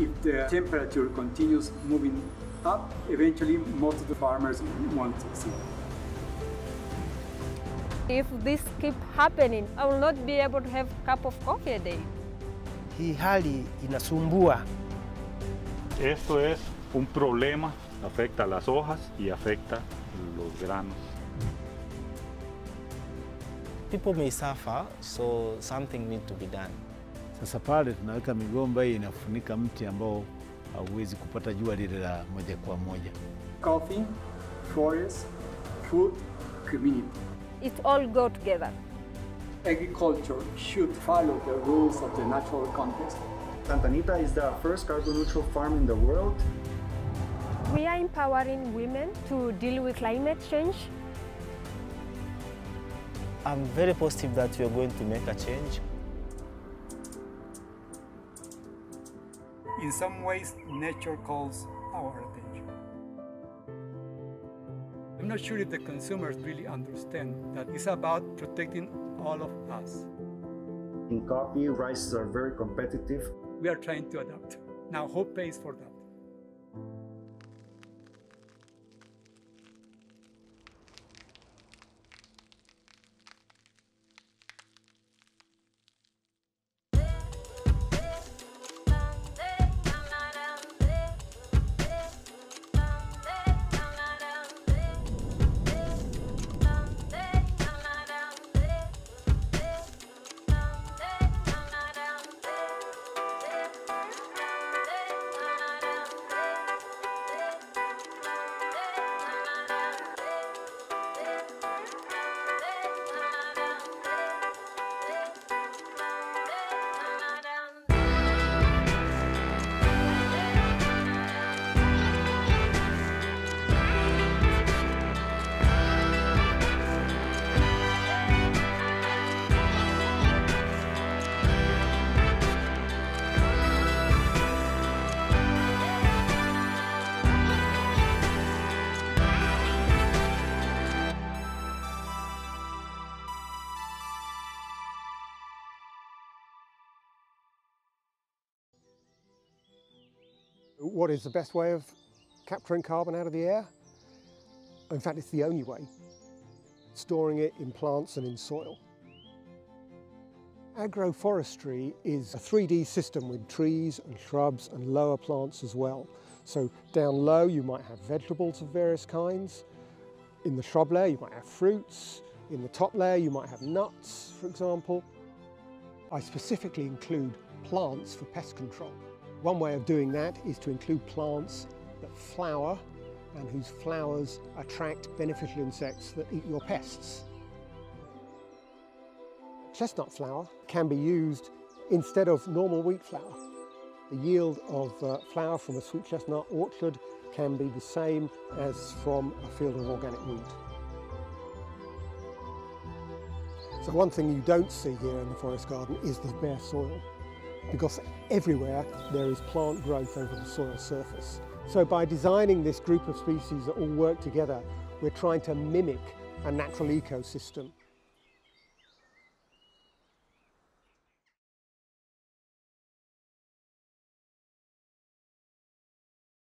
If the temperature continues moving up, eventually most of the farmers won't succeed. If this keep happening, I will not be able to have a cup of coffee a day. Hii hali inasumbua. Esto es un problema, afecta las hojas y afecta los granos. People may suffer, so something needs to be done. Sasa pale tunaweka migomba hii inafunika mti ambao hauwezi kupata jua lile la moja kwa moja. Coffee, forest, food, community. It all go together. Agriculture should follow the rules of the natural context. Santa Anita is the first carbon neutral farm in the world. We are empowering women to deal with climate change. I'm very positive that we are going to make a change. In some ways, nature calls our attention. I'm not sure if the consumers really understand that it's about protecting all of us. In coffee, rices are very competitive. We are trying to adapt. Now, who pays for that. What is the best way of capturing carbon out of the air? In fact, it's the only way, storing it in plants and in soil. Agroforestry is a 3D system with trees and shrubs and lower plants as well. So down low you might have vegetables of various kinds. In the shrub layer you might have fruits. In the top layer you might have nuts, for example. I specifically include plants for pest control. One way of doing that is to include plants that flower and whose flowers attract beneficial insects that eat your pests. Chestnut flour can be used instead of normal wheat flour. The yield of uh, flour from a sweet chestnut orchard can be the same as from a field of organic wheat. So one thing you don't see here in the forest garden is the bare soil because everywhere there is plant growth over the soil surface. So by designing this group of species that all work together, we're trying to mimic a natural ecosystem